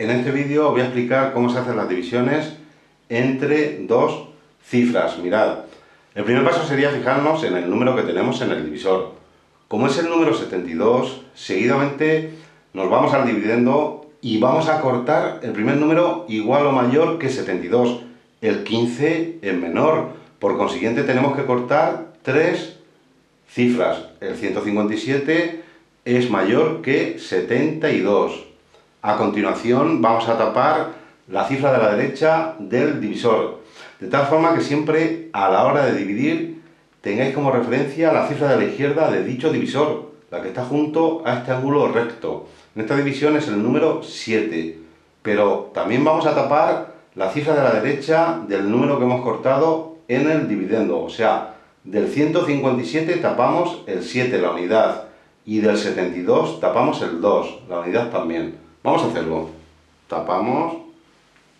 En este vídeo voy a explicar cómo se hacen las divisiones entre dos cifras. Mirad, el primer paso sería fijarnos en el número que tenemos en el divisor. Como es el número 72, seguidamente nos vamos al dividendo y vamos a cortar el primer número igual o mayor que 72. El 15 es menor, por consiguiente tenemos que cortar tres cifras. El 157 es mayor que 72. A continuación vamos a tapar la cifra de la derecha del divisor, de tal forma que siempre a la hora de dividir tengáis como referencia la cifra de la izquierda de dicho divisor, la que está junto a este ángulo recto. En esta división es el número 7, pero también vamos a tapar la cifra de la derecha del número que hemos cortado en el dividendo, o sea, del 157 tapamos el 7, la unidad, y del 72 tapamos el 2, la unidad también. Vamos a hacerlo. Tapamos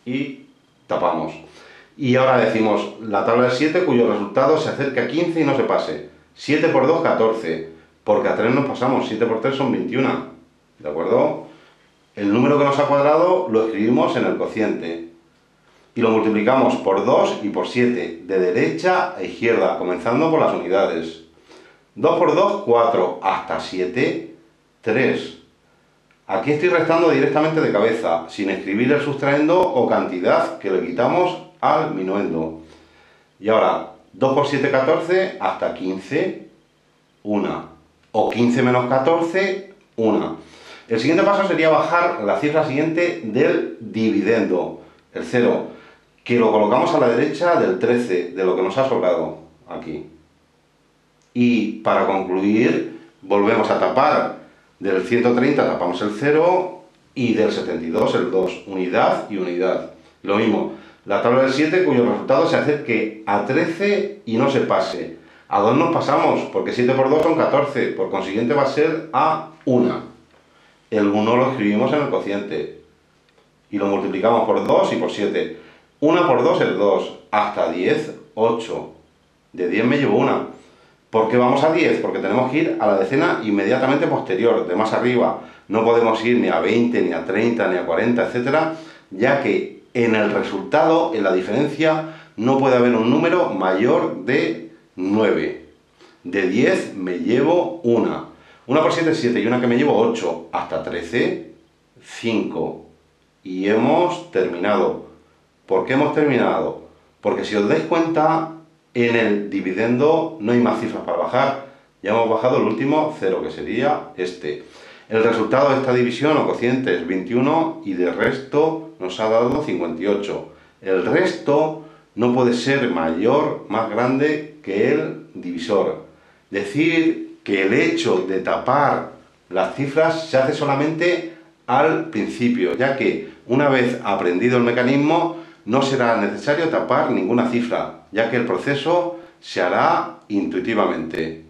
y tapamos. Y ahora decimos la tabla de 7 cuyo resultado se acerca a 15 y no se pase. 7 por 2, 14. Porque a 3 nos pasamos. 7 por 3 son 21. ¿De acuerdo? El número que nos ha cuadrado lo escribimos en el cociente. Y lo multiplicamos por 2 y por 7, de derecha a izquierda, comenzando por las unidades. 2 por 2, 4, hasta 7, 3. Aquí estoy restando directamente de cabeza, sin escribir el sustraendo o cantidad que le quitamos al minuendo. Y ahora, 2 por 7, 14, hasta 15, 1. O 15 menos 14, 1. El siguiente paso sería bajar la cifra siguiente del dividendo, el 0, que lo colocamos a la derecha del 13, de lo que nos ha sobrado, aquí. Y para concluir, volvemos a tapar del 130 tapamos el 0 y del 72 el 2, unidad y unidad. Lo mismo, la tabla del 7 cuyo resultado se acerque a 13 y no se pase. A 2 nos pasamos, porque 7 por 2 son 14, por consiguiente va a ser a 1. El 1 lo escribimos en el cociente y lo multiplicamos por 2 y por 7. 1 por 2 es 2, hasta 10, 8. De 10 me llevo 1. ¿Por qué vamos a 10? Porque tenemos que ir a la decena inmediatamente posterior, de más arriba. No podemos ir ni a 20, ni a 30, ni a 40, etcétera, ya que en el resultado, en la diferencia, no puede haber un número mayor de 9. De 10 me llevo una. Una por 7 es 7 y una que me llevo 8. Hasta 13, 5. Y hemos terminado. ¿Por qué hemos terminado? Porque si os dais cuenta, en el dividendo no hay más cifras para bajar. Ya hemos bajado el último cero, que sería este. El resultado de esta división o cociente es 21 y de resto nos ha dado 58. El resto no puede ser mayor, más grande que el divisor. Decir que el hecho de tapar las cifras se hace solamente al principio, ya que una vez aprendido el mecanismo no será necesario tapar ninguna cifra, ya que el proceso se hará intuitivamente.